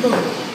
No.